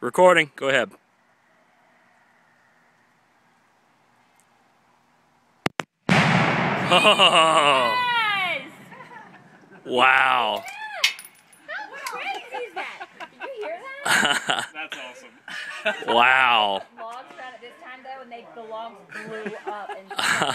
Recording. Go ahead. Oh, Yes! wow. How crazy is that? Did you hear that? That's awesome. wow. Logs found at this time though, and they the logs blew up and down.